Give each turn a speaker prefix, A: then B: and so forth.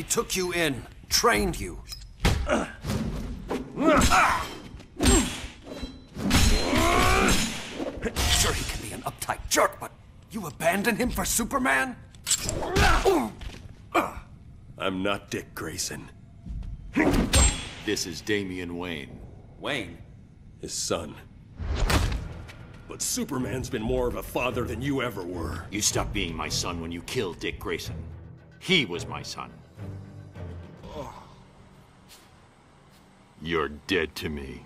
A: He took you in, trained you. Sure, he can be an uptight jerk, but you abandon him for Superman?
B: I'm not Dick Grayson.
C: This is Damian Wayne.
A: Wayne,
B: His son. But Superman's been more of a father than you ever were.
C: You stopped being my son when you killed Dick Grayson. He was my son. You're dead to me.